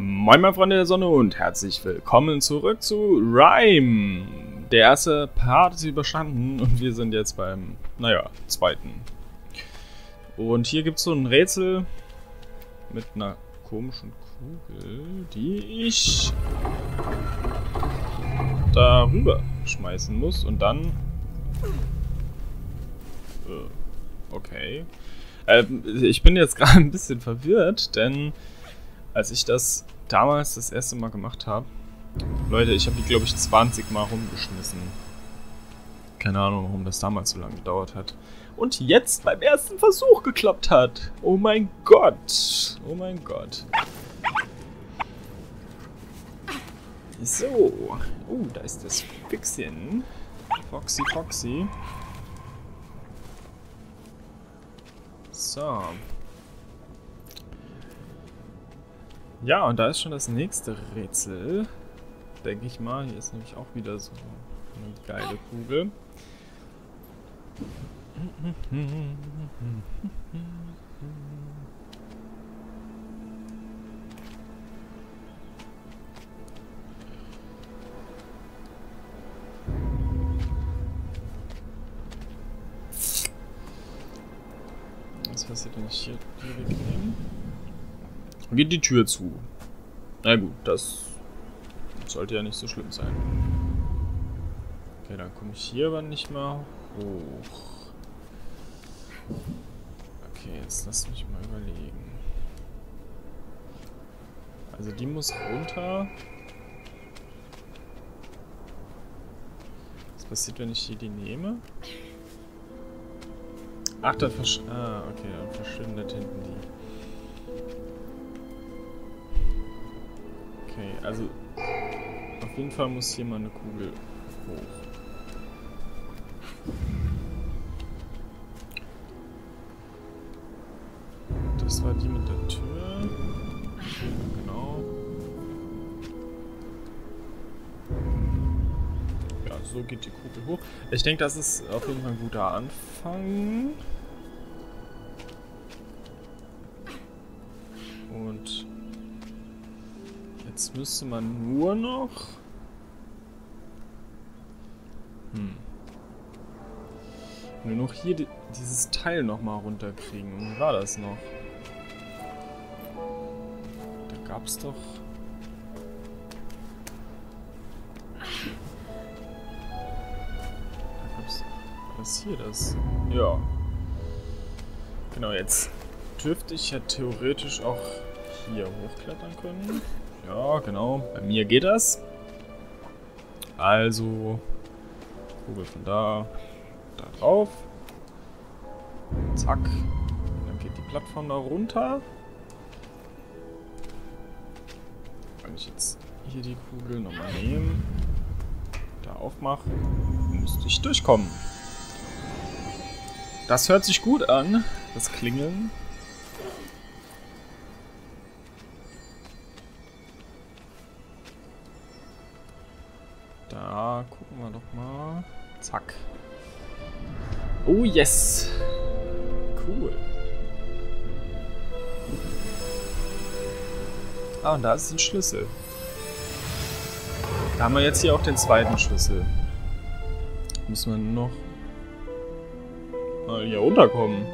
Moin meine Freunde der Sonne und herzlich willkommen zurück zu Rhyme. Der erste Part ist überstanden und wir sind jetzt beim, naja, zweiten. Und hier gibt es so ein Rätsel mit einer komischen Kugel, die ich darüber schmeißen muss und dann... Äh, okay. Ähm, ich bin jetzt gerade ein bisschen verwirrt, denn als ich das damals das erste Mal gemacht habe, Leute, ich habe die, glaube ich, 20 Mal rumgeschmissen. Keine Ahnung, warum das damals so lange gedauert hat. Und jetzt beim ersten Versuch geklappt hat. Oh mein Gott. Oh mein Gott. So. Oh, da ist das Fixchen. Foxy Foxy. So. Ja, und da ist schon das nächste Rätsel. Denke ich mal. Hier ist nämlich auch wieder so eine geile Kugel. Was passiert, wenn ich hier die wegnehme? Geht die Tür zu. Na gut, das sollte ja nicht so schlimm sein. Okay, dann komme ich hier aber nicht mehr hoch. Okay, jetzt lass mich mal überlegen. Also die muss runter. Was passiert, wenn ich hier die nehme? Ach, dann versch... Ah, okay, dann verschwindet hinten die. Okay, also auf jeden Fall muss hier mal eine Kugel hoch. Das war die mit der Tür. Genau. Ja, so geht die Kugel hoch. Ich denke, das ist auf jeden Fall ein guter Anfang. Und Jetzt müsste man nur noch... Hm. Nur noch hier die, dieses Teil nochmal runterkriegen. Und wie war das noch? Da gab's doch... Da gab's... War das hier das? Ja. Genau, jetzt dürfte ich ja theoretisch auch hier hochklettern können. Ja, genau. Bei mir geht das. Also, Kugel von da, da drauf. Zack. Dann geht die Plattform da runter. Wenn ich jetzt hier die Kugel nochmal nehme, da aufmache, müsste ich durchkommen. Das hört sich gut an, das Klingeln. Da gucken wir doch mal. Zack. Oh yes. Cool. Ah, und da ist ein Schlüssel. Da haben wir jetzt hier auch den zweiten Schlüssel. Müssen wir noch mal hier runterkommen.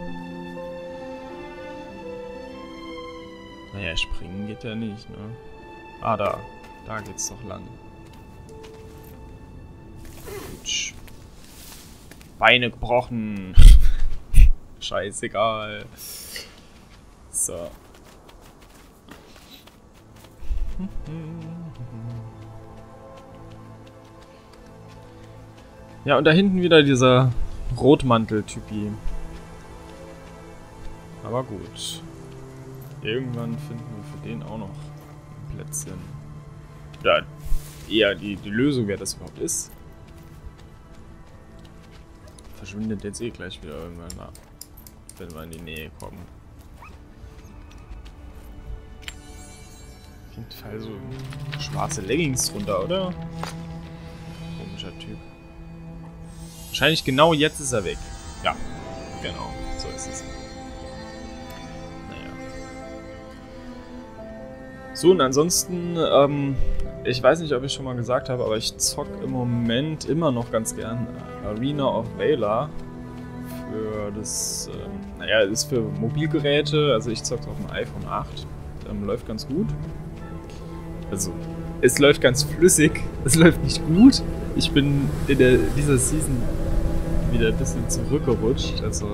Naja, springen geht ja nicht, ne? Ah, da. Da geht's doch lang. Beine gebrochen. Scheißegal. So. Ja, und da hinten wieder dieser Rotmantel-Typi. Aber gut. Irgendwann finden wir für den auch noch ein Plätzchen. Ja, eher die, die Lösung, wer das überhaupt ist verschwindet jetzt eh gleich wieder irgendwann mal, wenn wir in die Nähe kommen. Auf jeden Fall so schwarze Leggings drunter, oder? Komischer Typ. Wahrscheinlich genau jetzt ist er weg. Ja, genau, so ist es. Naja. So, und ansonsten, ähm, ich weiß nicht, ob ich schon mal gesagt habe, aber ich zock im Moment immer noch ganz gern Arena of Valor für das, äh, naja, ist für Mobilgeräte, also ich zock's auf dem iPhone 8, ähm, läuft ganz gut. Also, es läuft ganz flüssig, es läuft nicht gut. Ich bin in der, dieser Season wieder ein bisschen zurückgerutscht, also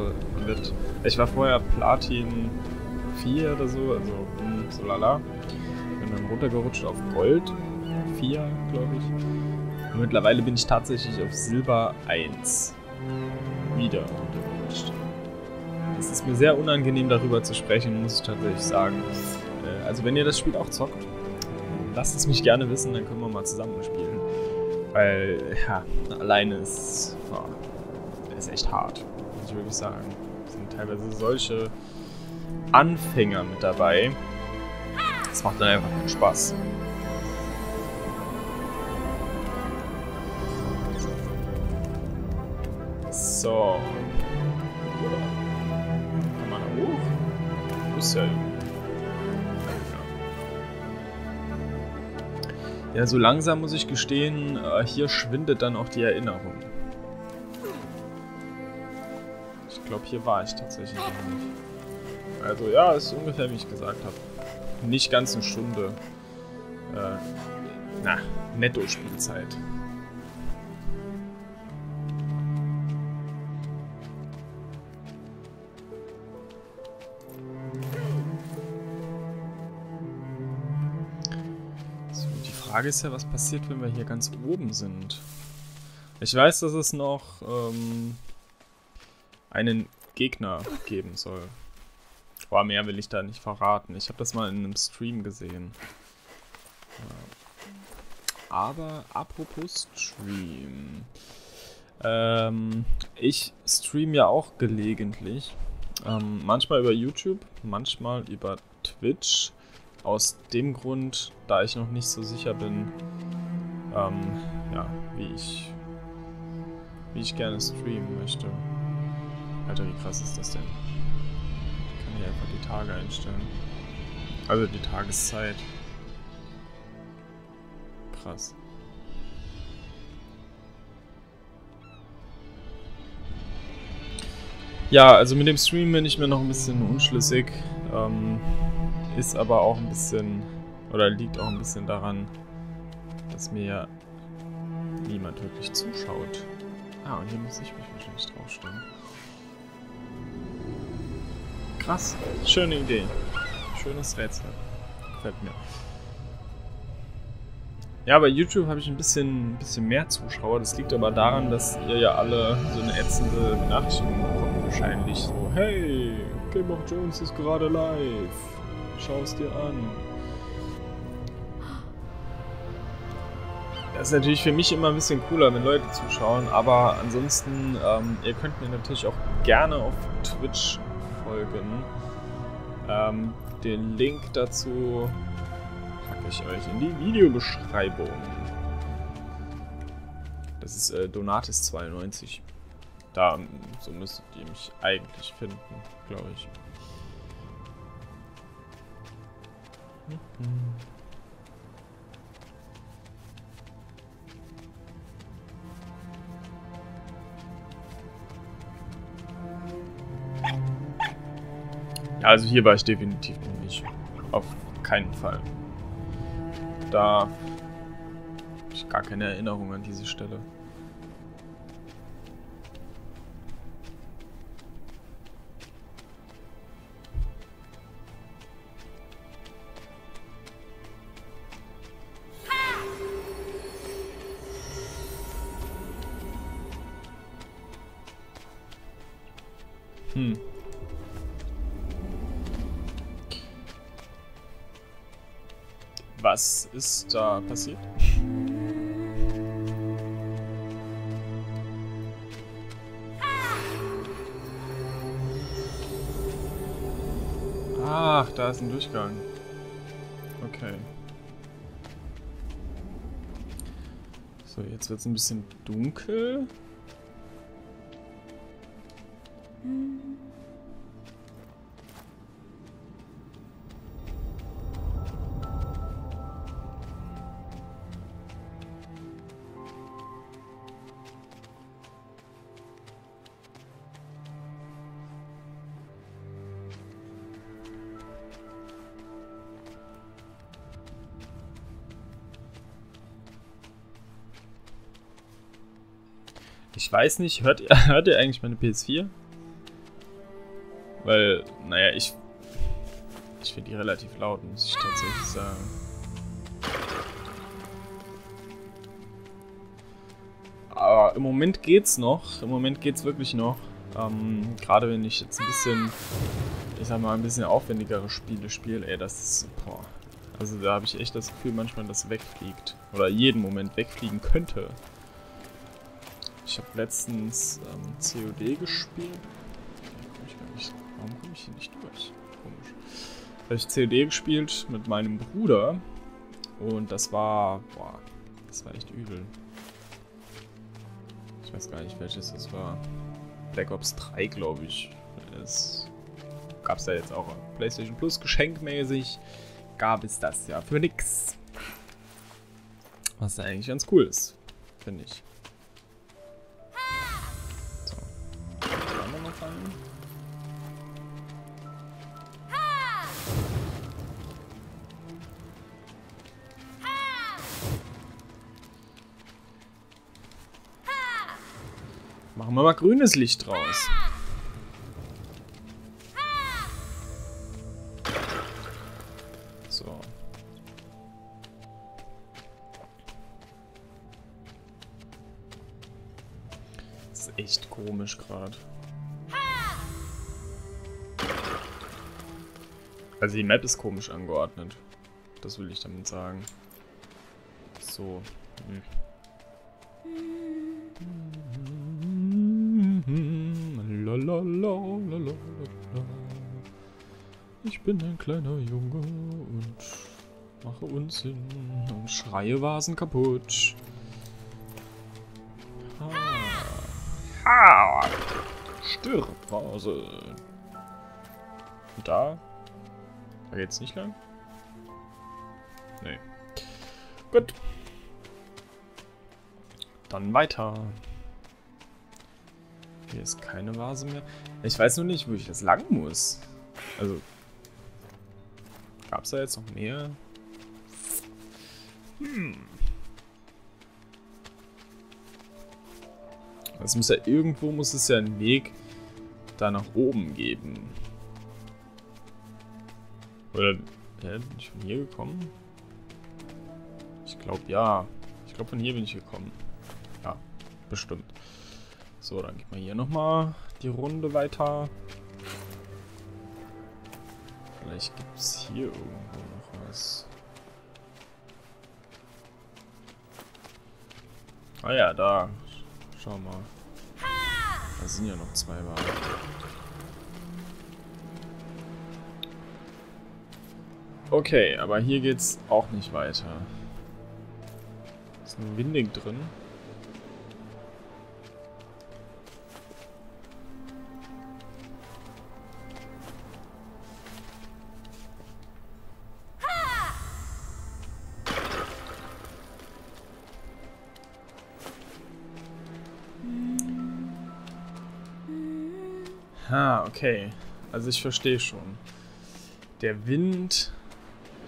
mit, ich war vorher Platin 4 oder so, also so lala. Bin dann runtergerutscht auf Gold 4, glaube ich. Und mittlerweile bin ich tatsächlich auf Silber 1 wieder runtergerutscht. Es ist mir sehr unangenehm darüber zu sprechen, muss ich tatsächlich sagen. Äh, also wenn ihr das Spiel auch zockt, lasst es mich gerne wissen, dann können wir mal zusammen spielen. Weil, ja, alleine ist, oh, ist echt hart, muss ich wirklich sagen. Es sind teilweise solche Anfänger mit dabei. Das macht dann einfach keinen Spaß. So. Kann man da hoch? Muss ja. Ja, so langsam muss ich gestehen, äh, hier schwindet dann auch die Erinnerung. Ich glaube, hier war ich tatsächlich noch nicht. Also ja, ist ungefähr wie ich gesagt habe. Nicht ganz eine Stunde. Äh, na, Netto-Spielzeit. Frage ist ja, was passiert, wenn wir hier ganz oben sind. Ich weiß, dass es noch ähm, einen Gegner geben soll. Aber mehr will ich da nicht verraten. Ich habe das mal in einem Stream gesehen. Aber apropos Stream. Ähm, ich stream ja auch gelegentlich. Ähm, manchmal über YouTube, manchmal über Twitch aus dem Grund, da ich noch nicht so sicher bin, ähm, ja, wie ich, wie ich gerne streamen möchte. Alter, wie krass ist das denn? Ich kann hier einfach die Tage einstellen. Also die Tageszeit. Krass. Ja, also mit dem Stream bin ich mir noch ein bisschen unschlüssig. Ähm, ist aber auch ein bisschen, oder liegt auch ein bisschen daran, dass mir niemand wirklich zuschaut. Ah, und hier muss ich mich wahrscheinlich draufstellen. Krass, schöne Idee. Schönes Rätsel. Gefällt mir. Ja, bei YouTube habe ich ein bisschen, ein bisschen mehr Zuschauer. Das liegt aber daran, dass ihr ja alle so eine ätzende Benachrichtigung bekommt. Wahrscheinlich so, hey, Game of Jones ist gerade live. Schau es dir an. Das ist natürlich für mich immer ein bisschen cooler, wenn Leute zuschauen, aber ansonsten, ähm, ihr könnt mir natürlich auch gerne auf Twitch folgen. Ähm, den Link dazu packe ich euch in die Videobeschreibung. Das ist äh, Donatis92. Da, so müsstet ihr mich eigentlich finden, glaube ich. Also hier war ich definitiv nicht. Auf keinen Fall. Da habe ich gar keine Erinnerung an diese Stelle. Was ist da passiert? Ach, da ist ein Durchgang. Okay. So, jetzt wird es ein bisschen dunkel. Weiß nicht, hört ihr, hört ihr eigentlich meine PS4? Weil, naja, ich. Ich finde die relativ laut, muss ich tatsächlich sagen. Aber im Moment geht's noch. Im Moment geht's wirklich noch. Ähm, Gerade wenn ich jetzt ein bisschen, ich sag mal, ein bisschen aufwendigere Spiele spiele, ey, das ist, boah. Also da habe ich echt das Gefühl manchmal, dass wegfliegt. Oder jeden Moment wegfliegen könnte. Ich habe letztens ähm, COD gespielt. Komm ich gar nicht, warum komme ich hier nicht durch? Komisch. Habe ich COD gespielt mit meinem Bruder. Und das war, boah, das war echt übel. Ich weiß gar nicht, welches das war. Black Ops 3, glaube ich. Es gab es ja jetzt auch PlayStation Plus geschenkmäßig. Gab es das ja für nix. Was eigentlich ganz cool ist, finde ich. Wir mal grünes Licht draus. So. Das ist echt komisch gerade. Also die Map ist komisch angeordnet. Das will ich damit sagen. So. Hm. Ich bin ein kleiner Junge und mache Unsinn und schreie Vasen kaputt. Ha. Ha. Stirb, Vase. Und da? Da geht's nicht lang? Nee. Gut. Dann weiter. Hier ist keine Vase mehr. Ich weiß nur nicht, wo ich das lang muss. Also, gab es da jetzt noch mehr? Hm. Es muss ja irgendwo, muss es ja einen Weg da nach oben geben. Oder, hä, bin ich von hier gekommen? Ich glaube, ja. Ich glaube, von hier bin ich gekommen. Ja, bestimmt. So, dann geht man hier nochmal die Runde weiter. Vielleicht gibt es hier irgendwo noch was. Ah ja, da. Schau mal. Da sind ja noch zwei Wagen. Okay, aber hier geht's auch nicht weiter. Ist ein Winding drin. Okay. Also ich verstehe schon. Der Wind,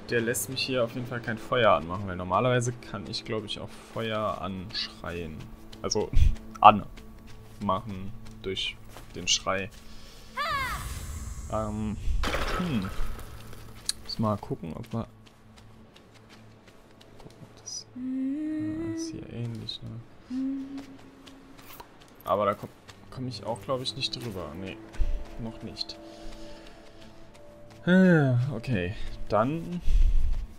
der lässt mich hier auf jeden Fall kein Feuer anmachen, weil normalerweise kann ich, glaube ich, auch Feuer anschreien. Also anmachen durch den Schrei. Ähm, hm. Muss mal gucken, ob wir... Gucken, ob das... Ist hier ähnlich, ne? Aber da komme ich auch, glaube ich, nicht drüber. Nee, noch nicht. Ah, okay, dann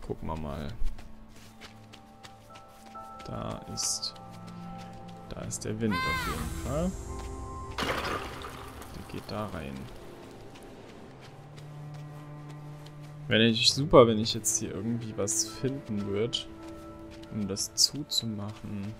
gucken wir mal. Da ist... Da ist der Wind auf jeden Fall. Der geht da rein. Wäre natürlich super, wenn ich jetzt hier irgendwie was finden würde, um das zuzumachen.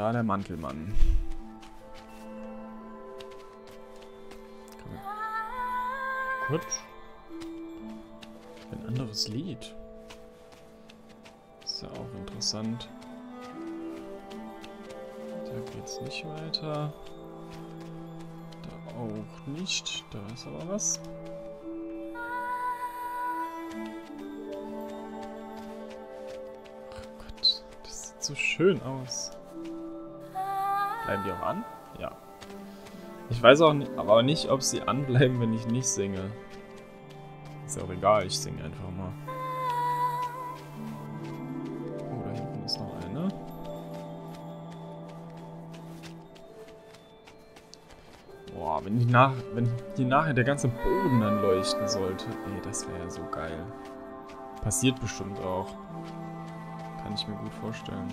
Da der Mantelmann. Gut. Ein anderes Lied. Ist ja auch interessant. Da geht's nicht weiter. Da auch nicht. Da ist aber was. Oh Gott, das sieht so schön aus. Bleiben die auch an? Ja. Ich weiß auch nicht, aber nicht, ob sie anbleiben, wenn ich nicht singe. Ist ja auch egal, ich singe einfach mal. Oh, da hinten ist noch eine. Boah, wenn die, nach, wenn die nachher der ganze Boden dann leuchten sollte. Ey, das wäre ja so geil. Passiert bestimmt auch. Kann ich mir gut vorstellen.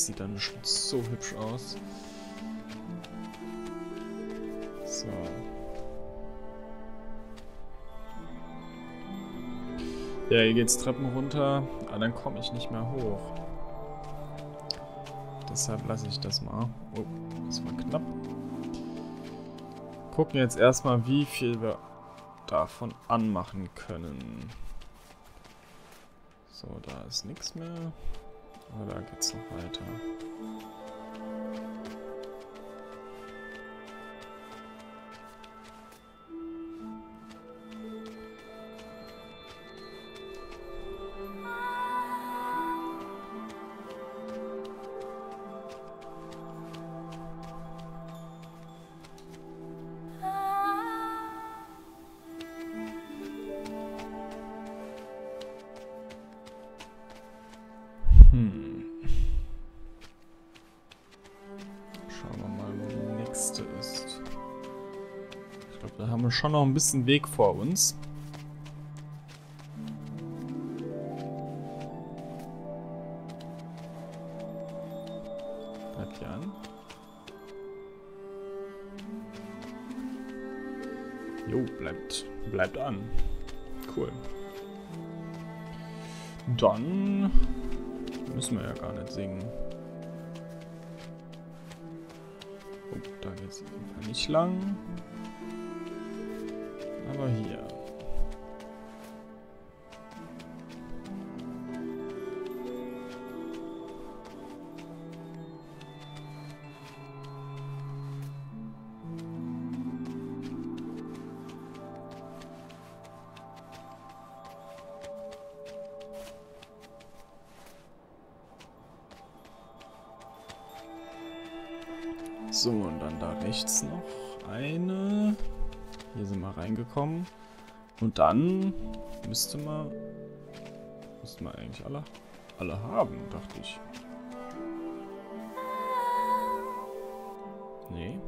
Das sieht dann schon so hübsch aus. So. Ja, hier geht's Treppen runter, aber dann komme ich nicht mehr hoch. Deshalb lasse ich das mal. Oh, das war knapp. Gucken jetzt erstmal, wie viel wir davon anmachen können. So, da ist nichts mehr. Aber da geht's noch weiter. Schon noch ein bisschen Weg vor uns. Bleibt hier an. Jo, bleibt, bleibt an. Cool. Dann müssen wir ja gar nicht singen. Oh, da geht's nicht lang. Aber hier. Reingekommen. Und dann müsste man... Müsste man eigentlich alle, alle haben, dachte ich. Nee.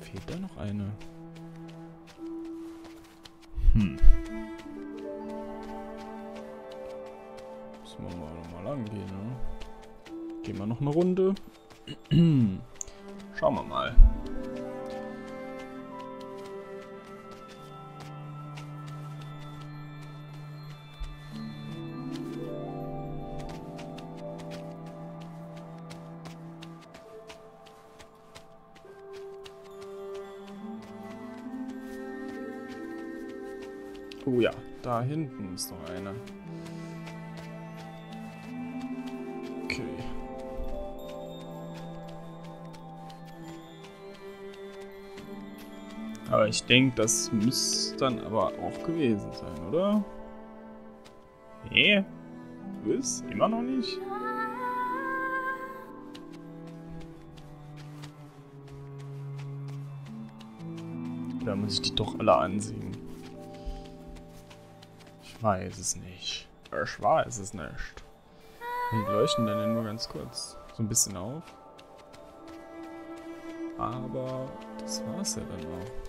Fehlt da noch eine? Hm. Müssen wir mal nochmal lang gehen, ne? Gehen wir noch eine Runde. Oh ja, da hinten ist noch einer. Okay. Aber ich denke, das müsste dann aber auch gewesen sein, oder? Nee? Was? Immer noch nicht? Da muss ich die doch alle ansehen. Ich weiß es nicht. Ich weiß es nicht. Die leuchten dann ja nur ganz kurz. So ein bisschen auf. Aber das war's ja dann auch.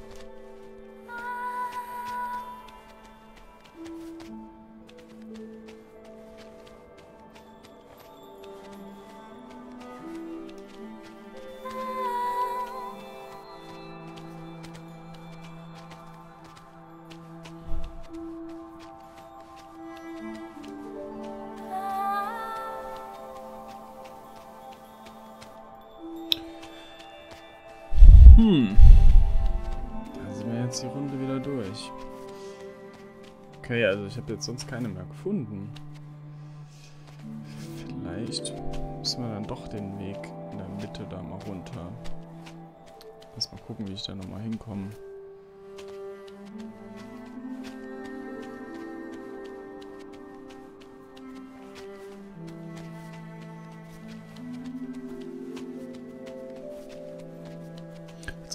Hm. Da sind wir jetzt die Runde wieder durch. Okay, also ich habe jetzt sonst keine mehr gefunden. Vielleicht müssen wir dann doch den Weg in der Mitte da mal runter. Lass mal gucken, wie ich da nochmal hinkomme.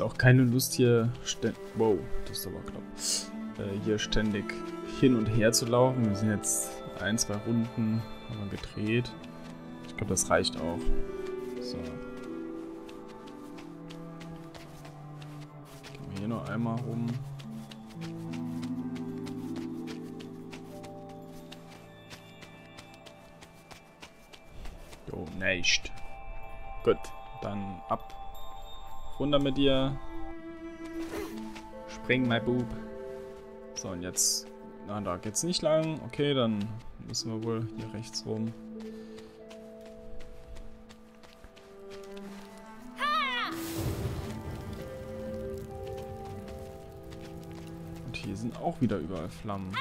Jetzt auch keine Lust hier ständig. Wow, das ist aber knapp. Äh, hier ständig hin und her zu laufen. Wir sind jetzt ein, zwei Runden haben wir gedreht. Ich glaube, das reicht auch. So. Gehen wir hier noch einmal rum. Jo, nicht. Gut, dann ab. Runter mit dir. Spring, my Boob. So, und jetzt... Na, da geht's nicht lang. Okay, dann müssen wir wohl hier rechts rum. Und hier sind auch wieder überall Flammen.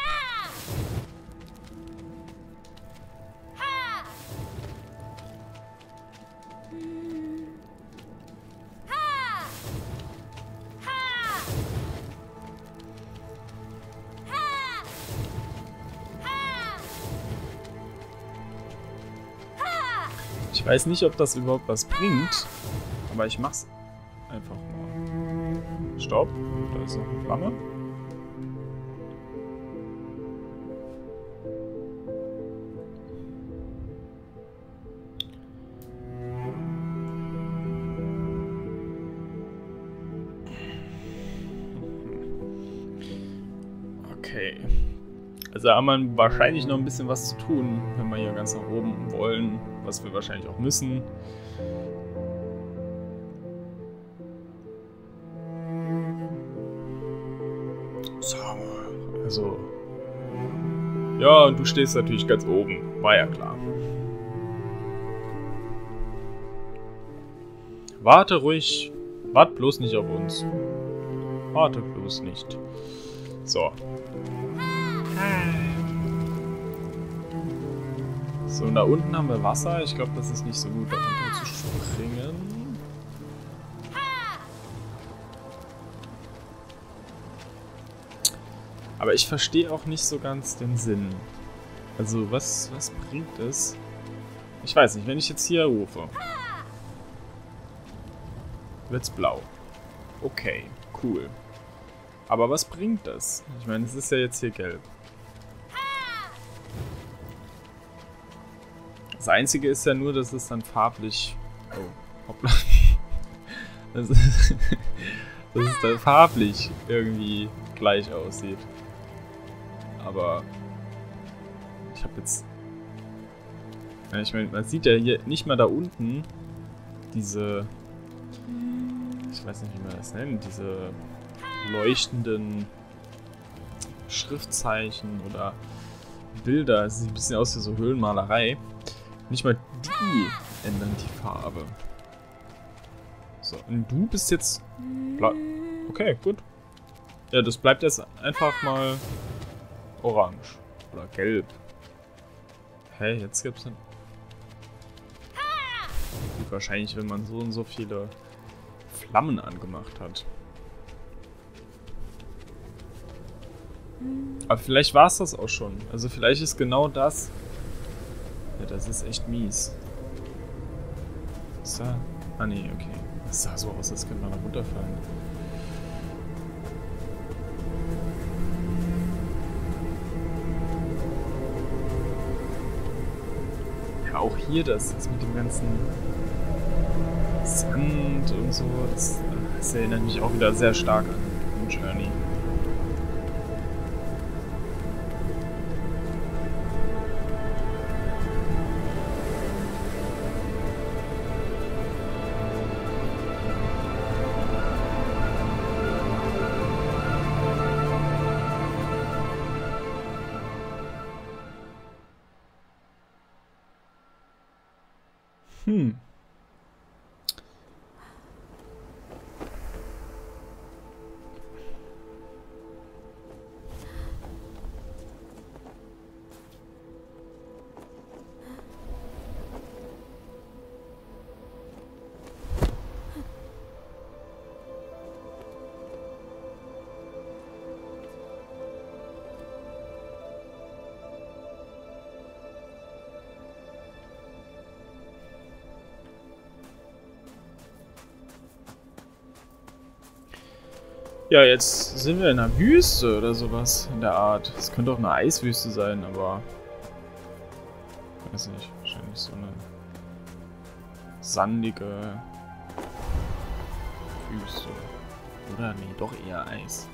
Weiß nicht, ob das überhaupt was bringt, aber ich mach's einfach mal. Stopp, da ist noch eine Flamme. Also haben wir wahrscheinlich noch ein bisschen was zu tun, wenn wir hier ganz nach oben wollen, was wir wahrscheinlich auch müssen. So, also... Ja, und du stehst natürlich ganz oben, war ja klar. Warte ruhig, wart bloß nicht auf uns. Warte bloß nicht. So, so, und da unten haben wir Wasser. Ich glaube, das ist nicht so gut, da runter zu springen. Aber ich verstehe auch nicht so ganz den Sinn. Also, was, was bringt es? Ich weiß nicht, wenn ich jetzt hier rufe. Wird's blau. Okay, cool. Aber was bringt das? Ich meine, es ist ja jetzt hier gelb. Das Einzige ist ja nur, dass es dann farblich... Oh, hoppla. Das ist, dass es dann farblich irgendwie gleich aussieht. Aber ich habe jetzt... Ich meine, man sieht ja hier nicht mal da unten diese... Ich weiß nicht, wie man das nennt. Diese leuchtenden Schriftzeichen oder Bilder. Es sieht ein bisschen aus wie so Höhlenmalerei. Nicht mal die ändern die Farbe. So, und du bist jetzt... Okay, gut. Ja, das bleibt jetzt einfach mal orange. Oder gelb. Hä, hey, jetzt gibt's dann... Gut, wahrscheinlich, wenn man so und so viele Flammen angemacht hat. Aber vielleicht war es das auch schon. Also vielleicht ist genau das. Das ist echt mies. So. Ah nee, okay. Das sah so aus, als könnte man da runterfallen. Ja, auch hier das, das mit dem ganzen Sand und so. Das, das erinnert mich auch wieder sehr stark an Journey. Ja, jetzt sind wir in einer Wüste oder sowas in der Art. Es könnte auch eine Eiswüste sein, aber... Weiß nicht, wahrscheinlich so eine sandige Wüste. Oder? Nee, doch eher Eis.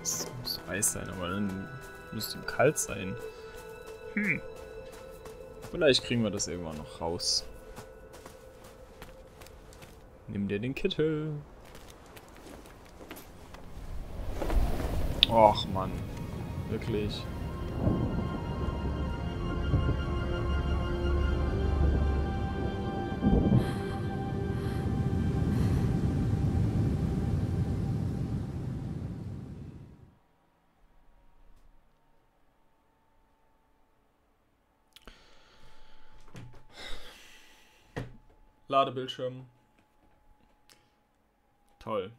Das muss Eis sein, aber dann müsste ihm kalt sein. Hm. Vielleicht kriegen wir das irgendwann noch raus. Nimm dir den Kittel. Och Mann. Wirklich. Ladebildschirm. Toll.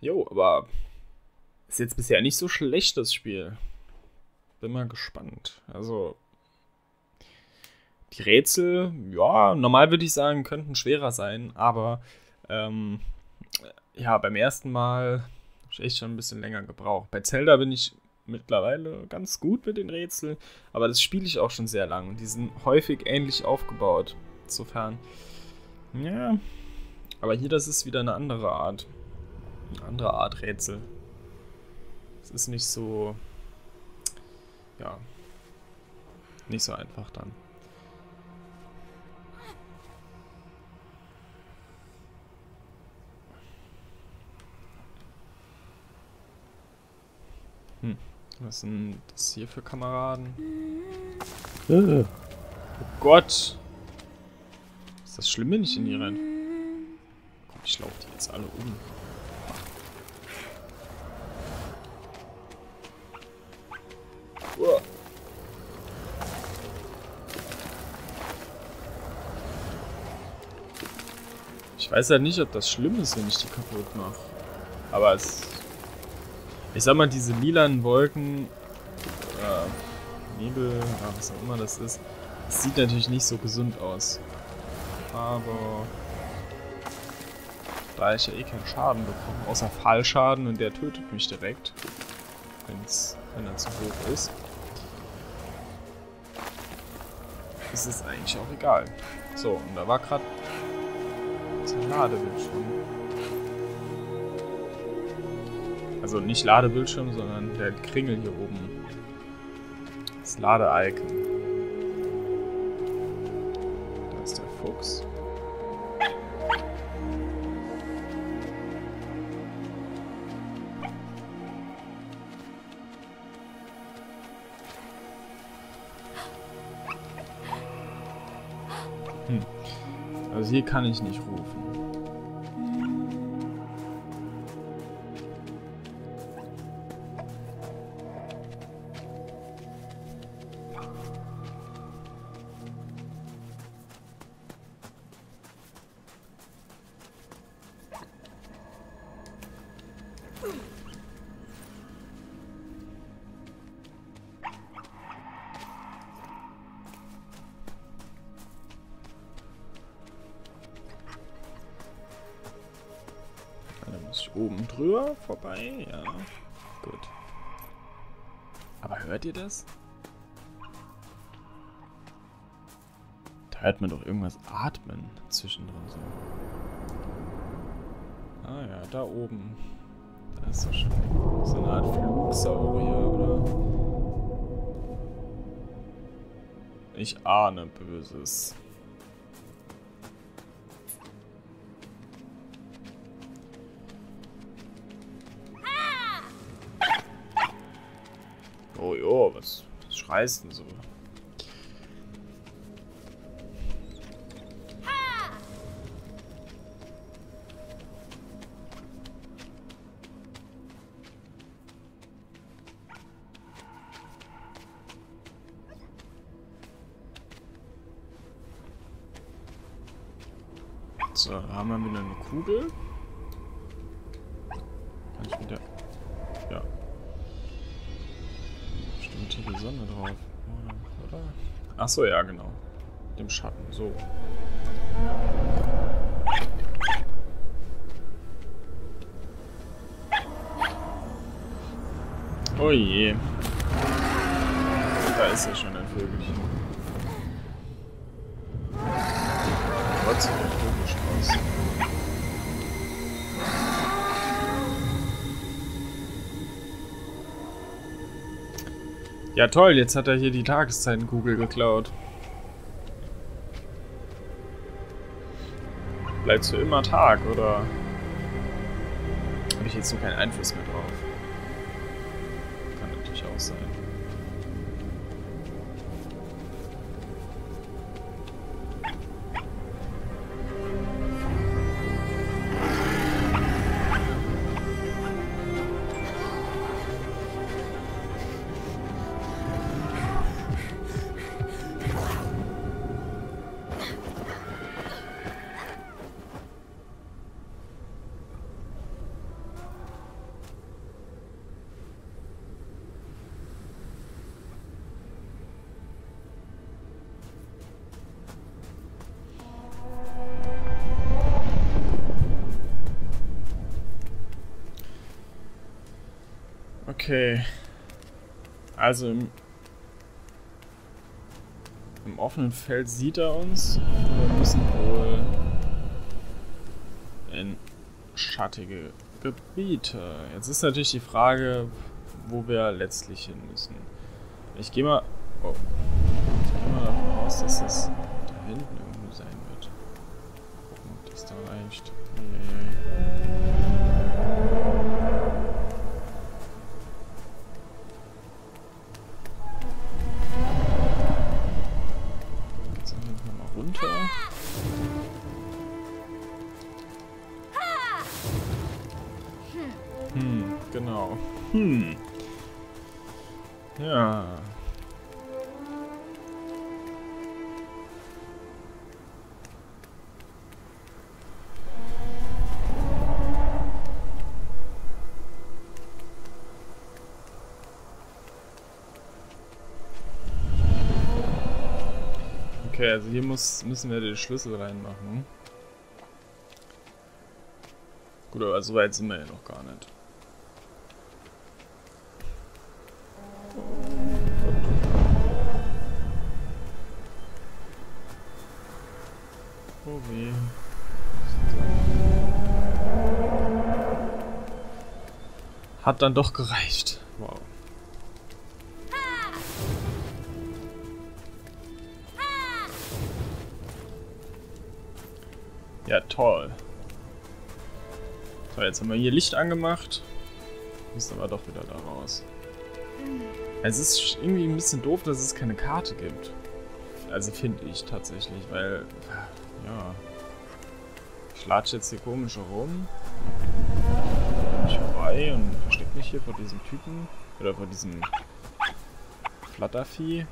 Jo, aber ist jetzt bisher nicht so schlecht, das Spiel. Bin mal gespannt. Also, die Rätsel, ja, normal würde ich sagen, könnten schwerer sein, aber ähm, ja, beim ersten Mal habe ich echt schon ein bisschen länger gebraucht. Bei Zelda bin ich mittlerweile ganz gut mit den Rätseln, aber das spiele ich auch schon sehr lang die sind häufig ähnlich aufgebaut. Insofern, ja, aber hier, das ist wieder eine andere Art. Eine andere Art Rätsel. Es ist nicht so, ja, nicht so einfach dann. Hm. Was sind das hier für Kameraden? Äh. Oh Gott! Ist das schlimm, wenn ich in die rein? Komm, ich laufe die jetzt alle um. Ich weiß halt nicht, ob das schlimm ist, wenn ich die kaputt mache. Aber es ich sag mal, diese lilanen Wolken, äh, Nebel, ja, was auch immer das ist, das sieht natürlich nicht so gesund aus. Aber da ich ja eh keinen Schaden bekomme, außer Fallschaden und der tötet mich direkt, wenn's, wenn er zu hoch ist, ist es eigentlich auch egal. So, und da war gerade Ladebildschirm. Also nicht Ladebildschirm, sondern der Kringel hier oben. Das Lade-Icon. Da ist der Fuchs. Hm. Also hier kann ich nicht oben drüber vorbei. Ja, gut. Aber hört ihr das? Da hört man doch irgendwas atmen zwischendrin. So. Ah ja, da oben. Da ist so schon so eine Art Flugsaurier, oder? Ich ahne Böses. Denn so? So, haben wir wieder eine Kugel. Kann ich mit der... Ja. Oder? Achso, ja, genau. Dem Schatten, so. Oh je. Da ist ja schon ein Vögelchen. Gott sei Dank Vogelstrauß. Ja toll, jetzt hat er hier die Tageszeitenkugel geklaut. Bleibt für immer Tag, oder? Habe ich jetzt nur keinen Einfluss mehr drauf. Kann natürlich auch sein. Okay. Also im, im offenen Feld sieht er uns. Wir müssen wohl in schattige Gebiete. Jetzt ist natürlich die Frage, wo wir letztlich hin müssen. Ich gehe mal, oh. ich mal davon aus, dass es da hinten Okay, also hier muss, müssen wir den Schlüssel reinmachen. Gut, aber so weit sind wir ja noch gar nicht. Oh weh. Hat dann doch gereicht. Wow. Ja, toll. So, jetzt haben wir hier Licht angemacht. Müssen aber doch wieder da raus. Es ist irgendwie ein bisschen doof, dass es keine Karte gibt. Also finde ich tatsächlich, weil... Ja... Ich latsche jetzt hier komisch herum. Ich vorbei und verstecke mich hier vor diesem Typen. Oder vor diesem... Flattervieh.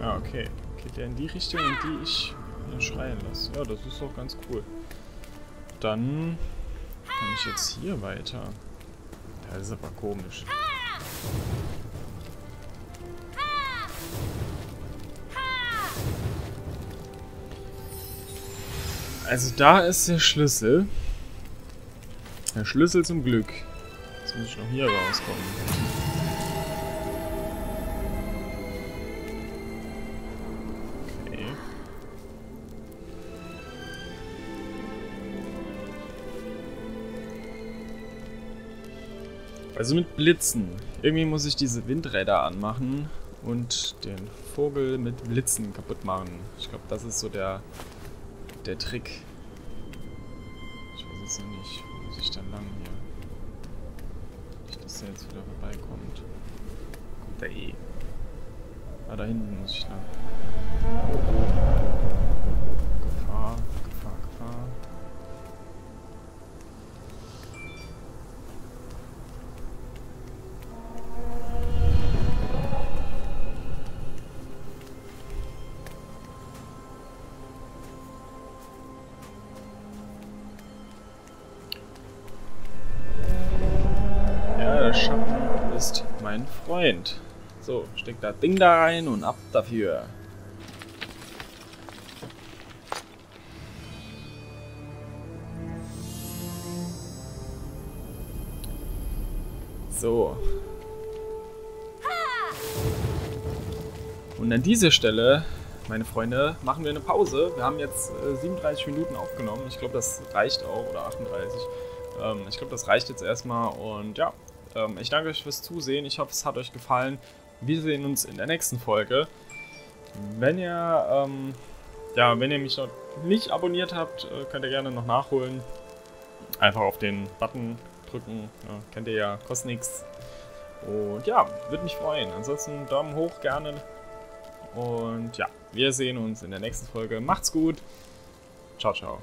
Ja, okay. Geht der in die Richtung, in die ich ihn schreien lasse. Ja, das ist doch ganz cool. Dann kann ich jetzt hier weiter. Das ist aber komisch. Also da ist der Schlüssel. Der Schlüssel zum Glück. Jetzt muss ich noch hier rauskommen. Also mit Blitzen. Irgendwie muss ich diese Windräder anmachen und den Vogel mit Blitzen kaputt machen. Ich glaube, das ist so der, der Trick. Ich weiß es noch nicht. Wo muss ich dann lang hier? Nicht, dass der jetzt wieder vorbeikommt. Kommt der eh. Ah, da hinten muss ich lang. Freund. So, steck das Ding da rein und ab dafür. So. Und an dieser Stelle, meine Freunde, machen wir eine Pause. Wir haben jetzt äh, 37 Minuten aufgenommen. Ich glaube, das reicht auch. Oder 38. Ähm, ich glaube, das reicht jetzt erstmal. Und ja, ähm, ich danke euch fürs Zusehen. Ich hoffe, es hat euch gefallen. Wir sehen uns in der nächsten Folge. Wenn ihr, ähm, ja, wenn ihr mich noch nicht abonniert habt, äh, könnt ihr gerne noch nachholen. Einfach auf den Button drücken. Ja, kennt ihr ja, kostet nichts. Und ja, würde mich freuen. Ansonsten Daumen hoch gerne. Und ja, wir sehen uns in der nächsten Folge. Macht's gut. Ciao, ciao.